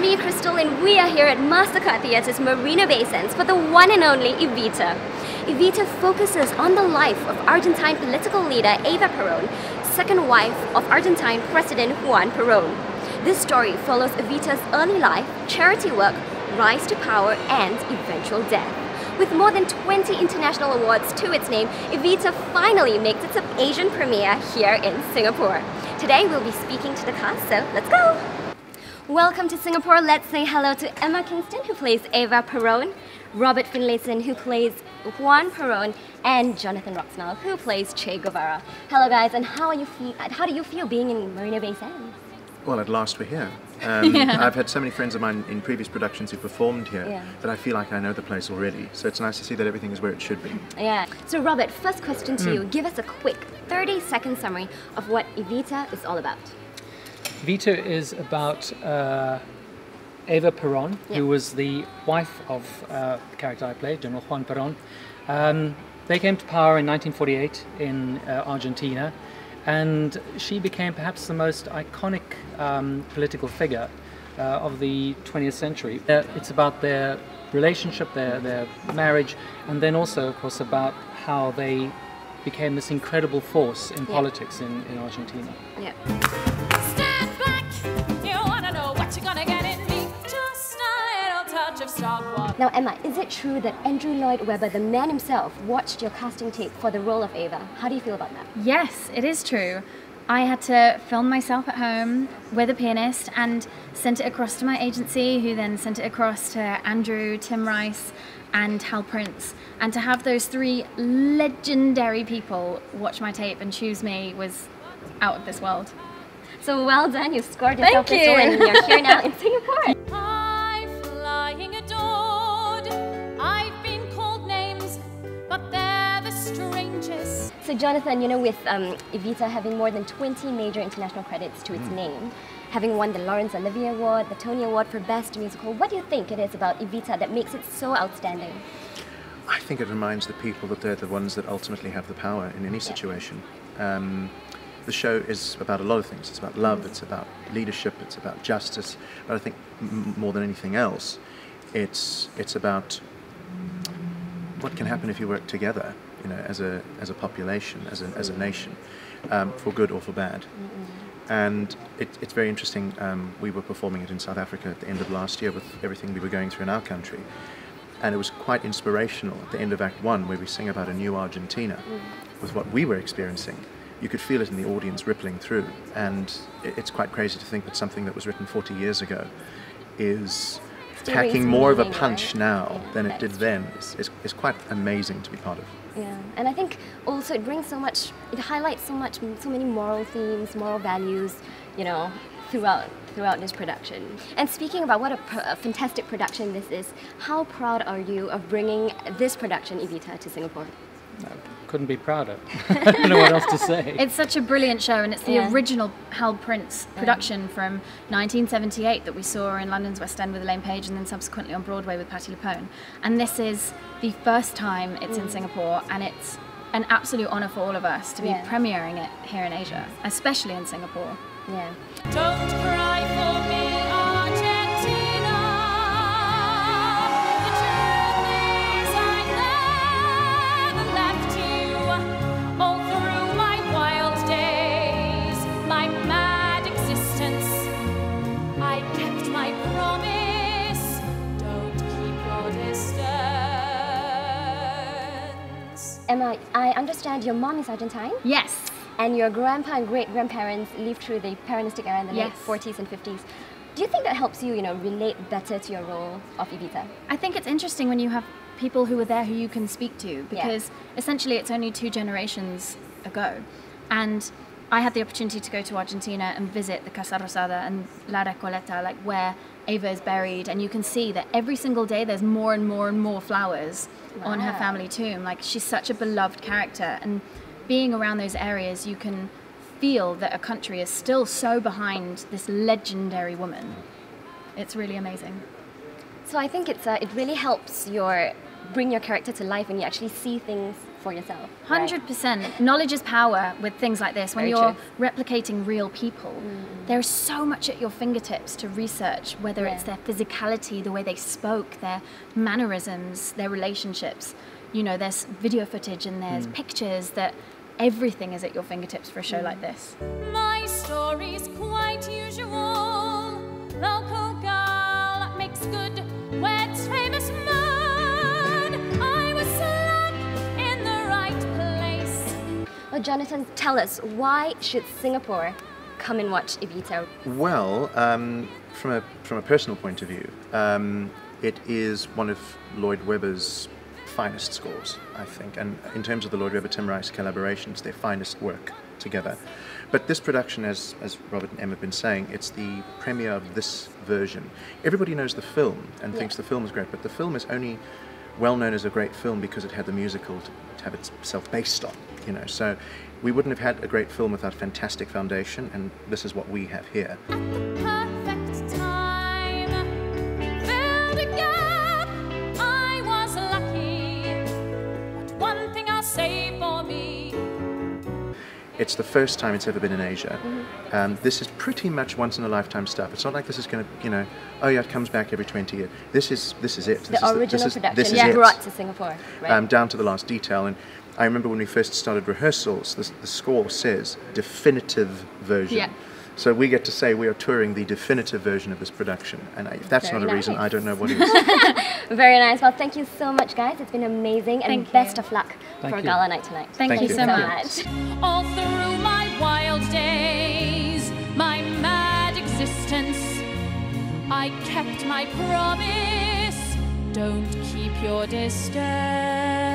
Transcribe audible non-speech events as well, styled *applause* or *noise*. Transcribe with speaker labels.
Speaker 1: me, Crystal, and we are here at MasterCard Theatre's Marina Bay Sands for the one and only Evita. Evita focuses on the life of Argentine political leader Eva Perón, second wife of Argentine President Juan Perón. This story follows Evita's early life, charity work, rise to power, and eventual death. With more than 20 international awards to its name, Evita finally makes its Asian premiere here in Singapore. Today we'll be speaking to the cast, so let's go! Welcome to Singapore. Let's say hello to Emma Kingston, who plays Eva Perón, Robert Finlayson, who plays Juan Perón, and Jonathan Roxmouth, who plays Che Guevara. Hello, guys, and how are you? how do you feel being in Marina Bay Sands?
Speaker 2: Well, at last we're here. *laughs* Um, yeah. I've had so many friends of mine in previous productions who performed here yeah. that I feel like I know the place already. So it's nice to see that everything is where it should be.
Speaker 1: Yeah. So, Robert, first question to mm. you. Give us a quick 30 second summary of what Evita is all about.
Speaker 3: Evita is about uh, Eva Peron, yeah. who was the wife of uh, the character I played, General Juan Peron. Um, they came to power in 1948 in uh, Argentina and she became perhaps the most iconic um, political figure uh, of the 20th century. Uh, it's about their relationship, their, their marriage, and then also, of course, about how they became this incredible force in yeah. politics in, in Argentina.
Speaker 1: Yeah. Now, Emma, is it true that Andrew Lloyd Webber, the man himself, watched your casting tape for the role of Ava? How do you feel about that?
Speaker 4: Yes, it is true. I had to film myself at home with a pianist and sent it across to my agency, who then sent it across to Andrew, Tim Rice, and Hal Prince. And to have those three legendary people watch my tape and choose me was out of this world.
Speaker 1: So well done, you scored yourself Thank you. and you're here now in *laughs* Singapore. So Jonathan, you know, with um, Evita having more than 20 major international credits to its mm. name, having won the Laurence Olivier Award, the Tony Award for Best Musical, what do you think it is about Evita that makes it so outstanding?
Speaker 2: I think it reminds the people that they're the ones that ultimately have the power in any situation. Yeah. Um, the show is about a lot of things. It's about love, it's about leadership, it's about justice, but I think more than anything else, it's, it's about what can happen if you work together you know, as a as a population, as a as a nation, um, for good or for bad. And it, it's very interesting. Um, we were performing it in South Africa at the end of last year with everything we were going through in our country, and it was quite inspirational at the end of Act One, where we sing about a new Argentina, with what we were experiencing. You could feel it in the audience rippling through, and it, it's quite crazy to think that something that was written 40 years ago is packing more of a punch right? now yeah, than it did then. It's, it's, it's quite amazing to be part of.
Speaker 1: Yeah, and I think also it brings so much, it highlights so much, so many moral themes, moral values, you know, throughout throughout this production. And speaking about what a, a, fantastic production this is, how proud are you of bringing this production, Evita, to Singapore?
Speaker 3: Couldn't be prouder. *laughs* *laughs* I don't know what else to say.
Speaker 4: It's such a brilliant show, and it's the yeah. original Hal Prince production yeah. from 1978 that we saw in London's West End with Elaine Paige, and then subsequently on Broadway with Patti LuPone. And this is the first time it's mm. in Singapore, and it's an absolute honour for all of us to be yeah. premiering it here in Asia, especially in Singapore.
Speaker 1: Yeah. Emma, I understand your mom is Argentine?
Speaker 4: Yes.
Speaker 1: And your grandpa and great grandparents lived through the Peronistic era in the yes. late 40s and 50s. Do you think that helps you, you know, relate better to your role of Evita?
Speaker 4: I think it's interesting when you have people who were there who you can speak to because yeah. essentially it's only two generations ago. And I had the opportunity to go to Argentina and visit the Casa Rosada and La Recoleta, like where Eva is buried, and you can see that every single day there's more and more and more flowers wow. on her family tomb. Like she's such a beloved character, and being around those areas, you can feel that a country is still so behind this legendary woman. It's really amazing.
Speaker 1: So I think it's uh, it really helps your bring your character to life and you actually see things for yourself.
Speaker 4: Hundred percent. Knowledge is power with things like this. When
Speaker 1: Very
Speaker 4: you're
Speaker 1: true.
Speaker 4: replicating real people, mm. there's so much at your fingertips to research. Whether it's their physicality, the way they spoke, their mannerisms, their relationships. You know, there's video footage and there's mm. pictures that everything is at your fingertips for a show like mm. this.
Speaker 5: My story's quite usual. Local girl
Speaker 1: Jonathan, tell us, why should Singapore come and watch Evita?
Speaker 2: Well, um, from a from a personal point of view, um, it is one of Lloyd Webber's finest scores, I think, and in terms of the Lloyd Webber Tim Rice collaborations, their finest work together. But this production, as as Robert and Emma have been saying, it's the premiere of this version. Everybody knows the film and thinks the film is great, but the film is only well known as a great film because it had the musical to, have itself based on. You know, so we wouldn't have had a great film without a fantastic foundation, and this is what we have here. It's the first time it's ever been in Asia. Um, this is pretty much once in a lifetime stuff. It's not like this is going to, you know, oh yeah, it comes back every 20 years. This is this is it.
Speaker 1: The
Speaker 2: is
Speaker 1: original
Speaker 2: this is,
Speaker 1: production
Speaker 2: This is
Speaker 1: yeah.
Speaker 2: it.
Speaker 1: brought to Singapore, right?
Speaker 2: um, down to the last detail. And I remember when we first started rehearsals, the, the score says definitive version.
Speaker 4: Yeah.
Speaker 2: So we get to say we are touring the definitive version of this production. And if that's
Speaker 1: Very
Speaker 2: not a reason. I don't know what is. *laughs*
Speaker 1: Very nice. Well, thank you so much, guys. It's been amazing, and
Speaker 4: Thank
Speaker 1: best of luck
Speaker 3: Thank
Speaker 1: for
Speaker 3: you.
Speaker 1: gala night tonight.
Speaker 4: Thank,
Speaker 2: Thank
Speaker 4: you
Speaker 2: you.
Speaker 4: so
Speaker 2: Thank you.
Speaker 4: much.
Speaker 5: All through my wild days, my mad existence, I kept my promise. Don't keep your distance.